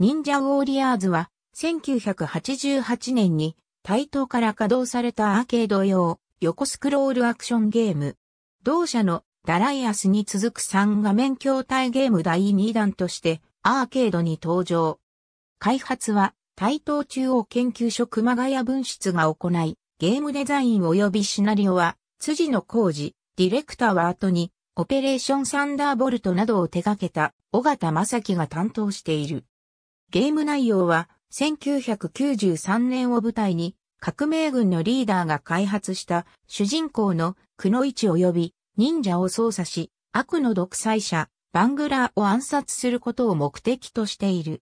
忍者ウォーリアーズは、1988年に、台東から稼働されたアーケード用、横スクロールアクションゲーム。同社のダライアスに続く3画面筐体ゲーム第2弾としてアーケードに登場。開発は台東中央研究所熊谷分室が行い、ゲームデザイン及びシナリオは辻野浩二、ディレクターは後にオペレーションサンダーボルトなどを手掛けた尾形正樹が担当している。ゲーム内容は1993年を舞台に革命軍のリーダーが開発した主人公のくの一及び忍者を操作し、悪の独裁者、バングラーを暗殺することを目的としている。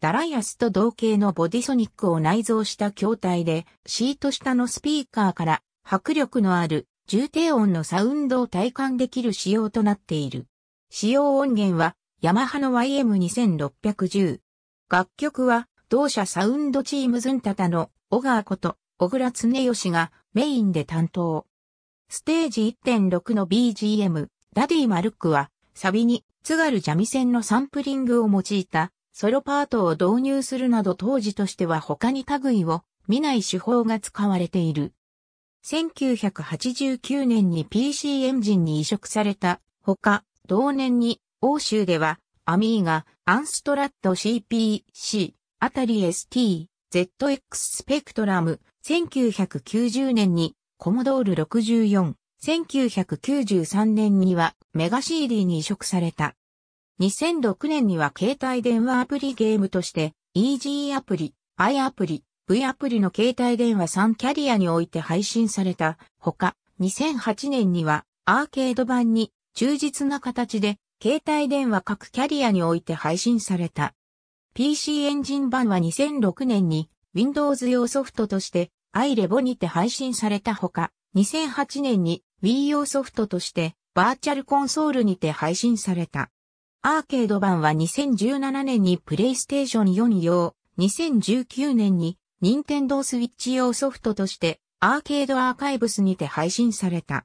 ダライアスと同型のボディソニックを内蔵した筐体で、シート下のスピーカーから迫力のある重低音のサウンドを体感できる仕様となっている。使用音源はヤマハの YM2610。楽曲は同社サウンドチームズンタタの小川こと小倉常義がメインで担当。ステージ1.6の BGM、ダディマルックは、サビに津軽三味線のサンプリングを用いたソロパートを導入するなど当時としては他に類を見ない手法が使われている。1989年に PC エンジンに移植されたほか、同年に欧州ではアミーガ、アンストラット CPC、アタリ ST、ZX スペクトラム、1990年にコモドール64、1993年にはメガ CD に移植された。2006年には携帯電話アプリゲームとして EG アプリ、i アプリ、V アプリの携帯電話3キャリアにおいて配信されたほか、2008年にはアーケード版に忠実な形で携帯電話各キャリアにおいて配信された。PC エンジン版は2006年に Windows 用ソフトとしてアイレボにて配信されたほか、2008年に Wii 用ソフトとしてバーチャルコンソールにて配信された。アーケード版は2017年にプレイステーション4用、2019年に任天堂スイッチ用ソフトとしてアーケードアーカイブスにて配信された。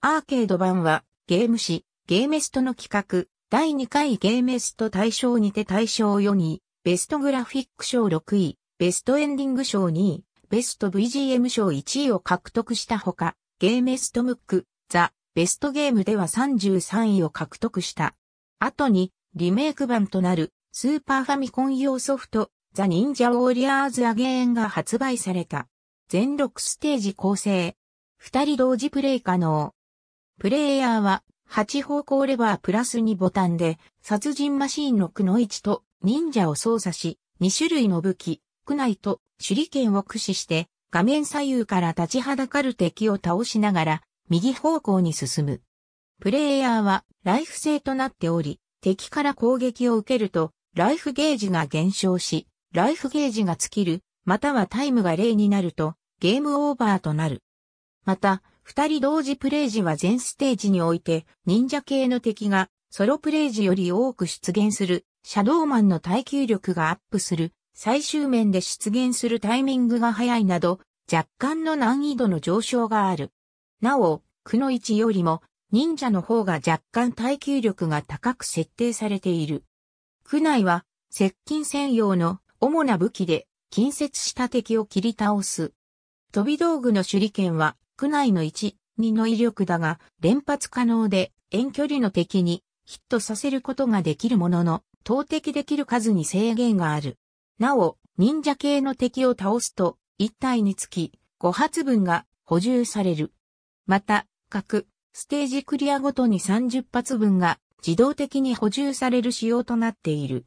アーケード版はゲーム誌、ゲーメストの企画、第2回ゲーメスト大賞にて大賞4位、ベストグラフィック賞6位、ベストエンディング賞2位、ベスト VGM 賞1位を獲得したほか、ゲーメストムック、ザ・ベストゲームでは33位を獲得した。後に、リメイク版となる、スーパーファミコン用ソフト、ザ・忍者ウォリアーズ・アゲーンが発売された。全6ステージ構成。二人同時プレイ可能。プレイヤーは、8方向レバープラス2ボタンで、殺人マシーンのクノイチと忍者を操作し、2種類の武器、区内と手裏剣を駆使して画面左右から立ちはだかる敵を倒しながら右方向に進む。プレイヤーはライフ制となっており、敵から攻撃を受けるとライフゲージが減少し、ライフゲージが尽きる、またはタイムが0になるとゲームオーバーとなる。また、二人同時プレイ時は全ステージにおいて忍者系の敵がソロプレイ時より多く出現するシャドーマンの耐久力がアップする最終面で出現するタイミングが早いなど、若干の難易度の上昇がある。なお、区の位置よりも、忍者の方が若干耐久力が高く設定されている。区内は、接近専用の主な武器で、近接した敵を切り倒す。飛び道具の手裏剣は、区内の1、2の威力だが、連発可能で、遠距離の敵にヒットさせることができるものの、投擲できる数に制限がある。なお、忍者系の敵を倒すと、1体につき5発分が補充される。また、各ステージクリアごとに30発分が自動的に補充される仕様となっている。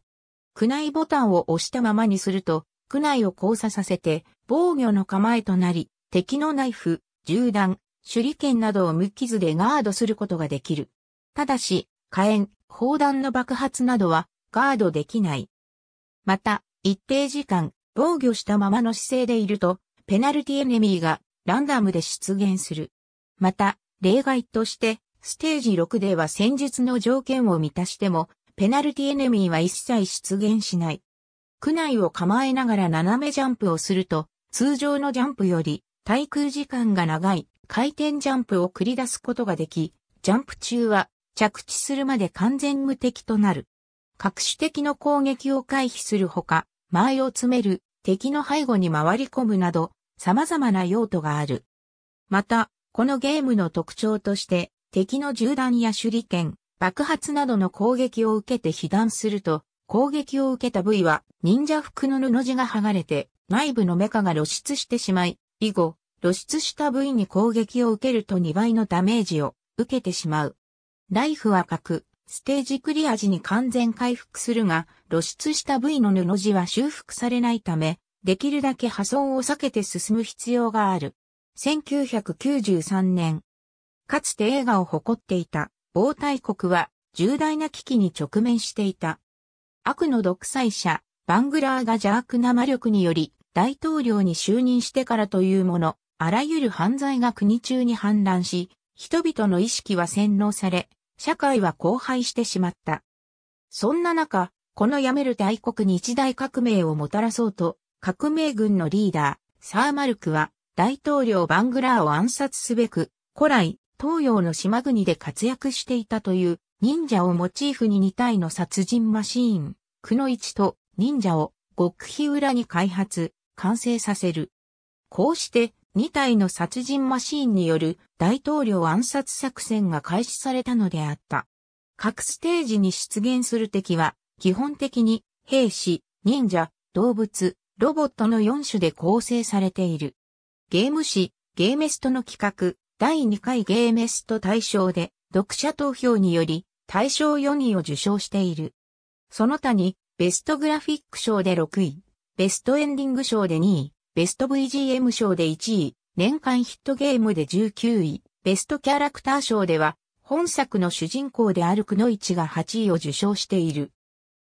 区内ボタンを押したままにすると、区内を交差させて防御の構えとなり、敵のナイフ、銃弾、手裏剣などを無傷でガードすることができる。ただし、火炎、砲弾の爆発などはガードできない。また、一定時間防御したままの姿勢でいると、ペナルティエネミーがランダムで出現する。また、例外として、ステージ6では戦術の条件を満たしても、ペナルティエネミーは一切出現しない。区内を構えながら斜めジャンプをすると、通常のジャンプより滞空時間が長い回転ジャンプを繰り出すことができ、ジャンプ中は着地するまで完全無敵となる。各種敵の攻撃を回避するほか、前を詰める、敵の背後に回り込むなど、様々な用途がある。また、このゲームの特徴として、敵の銃弾や手裏剣、爆発などの攻撃を受けて被弾すると、攻撃を受けた部位は忍者服の布地が剥がれて内部のメカが露出してしまい、以後、露出した部位に攻撃を受けると2倍のダメージを受けてしまう。ライフは核、ステージクリア時に完全回復するが、露出した部位の布地は修復されないため、できるだけ破損を避けて進む必要がある。1993年。かつて映画を誇っていた、暴大国は重大な危機に直面していた。悪の独裁者、バングラーが邪悪な魔力により大統領に就任してからというもの、あらゆる犯罪が国中に氾濫し、人々の意識は洗脳され、社会は荒廃してしまった。そんな中、この辞める大国に一大革命をもたらそうと、革命軍のリーダー、サーマルクは、大統領バングラーを暗殺すべく、古来、東洋の島国で活躍していたという忍者をモチーフに2体の殺人マシーン、クノイチと忍者を極秘裏に開発、完成させる。こうして2体の殺人マシーンによる大統領暗殺作戦が開始されたのであった。各ステージに出現する敵は基本的に兵士、忍者、動物、ロボットの4種で構成されている。ゲーム誌、ゲーメストの企画、第2回ゲーメスト大賞で読者投票により大賞4位を受賞している。その他に、ベストグラフィック賞で6位、ベストエンディング賞で2位、ベスト VGM 賞で1位、年間ヒットゲームで19位、ベストキャラクター賞では、本作の主人公であるクノイチが8位を受賞している。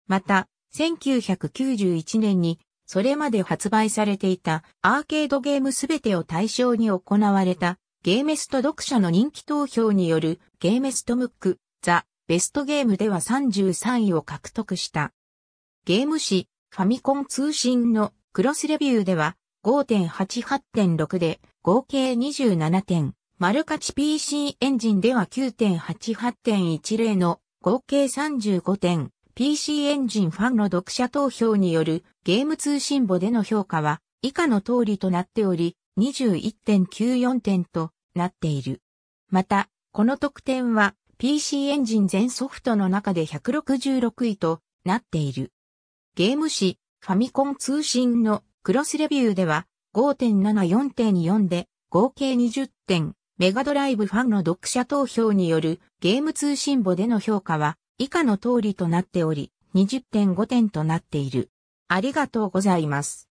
また、1991年に、それまで発売されていたアーケードゲームすべてを対象に行われたゲーメスト読者の人気投票によるゲーメストムック、ザ・ベストゲームでは33位を獲得した。ゲーム誌、ファミコン通信のクロスレビューでは5.88.6で合計27点、マルカチ PC エンジンでは9.88.10の合計35点、PC エンジンファンの読者投票によるゲーム通信簿での評価は以下の通りとなっており21.94点となっている。また、この得点は PC エンジン全ソフトの中で166位となっている。ゲーム誌ファミコン通信のクロスレビューでは5.74.4で合計20点、メガドライブファンの読者投票によるゲーム通信簿での評価は以下の通りとなっており20.5点となっている。ありがとうございます。